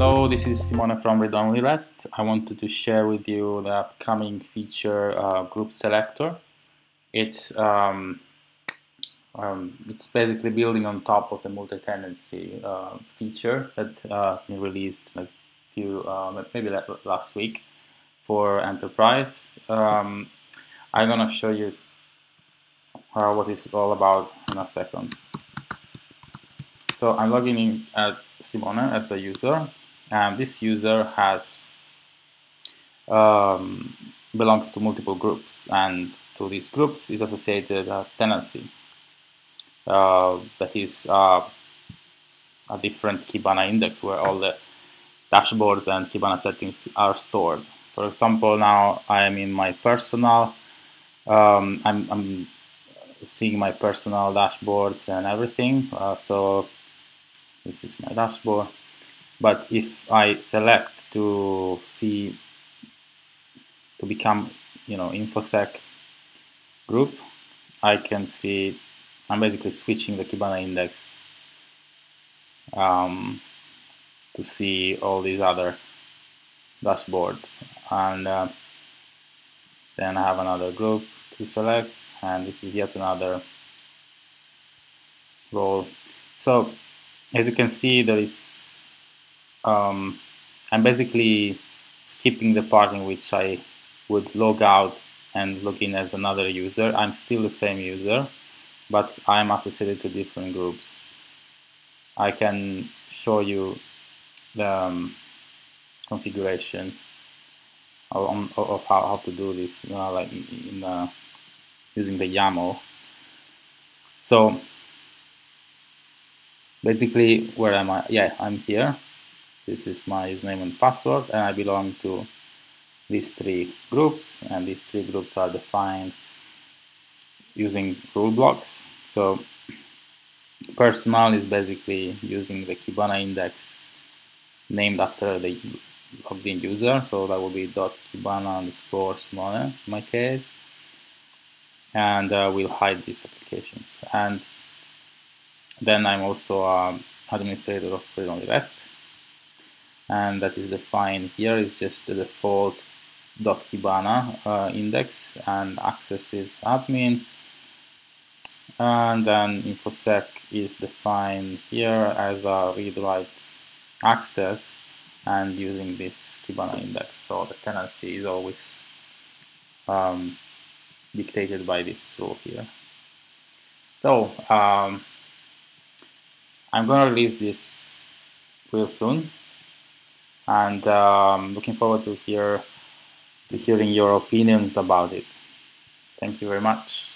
Hello, this is Simone from ReadonlyREST. I wanted to share with you the upcoming feature uh, group selector. It's um, um, it's basically building on top of the multi-tenancy uh, feature that uh, been released like few uh, maybe last week for enterprise. Um, I'm gonna show you uh, what it's all about in a second. So I'm logging in at Simone as a user and this user has um, belongs to multiple groups and to these groups is associated a tenancy uh, that is uh, a different Kibana index where all the dashboards and Kibana settings are stored. For example, now I am in my personal, um, I'm, I'm, seeing my personal dashboards and everything. Uh, so this is my dashboard but if I select to see to become you know infosec group I can see I'm basically switching the Kibana index um, to see all these other dashboards. And uh, then I have another group to select and this is yet another role. So as you can see there is um, I'm basically skipping the part in which I would log out and log in as another user. I'm still the same user, but I'm associated to different groups. I can show you the um, configuration of, of, how, how to do this, you know, like in, uh, using the YAML. So basically, where am I? Yeah, I'm here. This is my username and password and I belong to these three groups and these three groups are defined using rule blocks. So personal is basically using the Kibana index named after the logged in user. So that will be dot Kibana underscore Simone in my case. And uh, we'll hide these applications. And then I'm also um, administrator of Only Rest and that is defined here. Is just the default .kibana uh, index and access is admin. And then infosec is defined here as a read-write access and using this Kibana index. So the tenancy is always um, dictated by this rule here. So um, I'm gonna release this real soon and um, looking forward to hear to hearing your opinions about it. Thank you very much.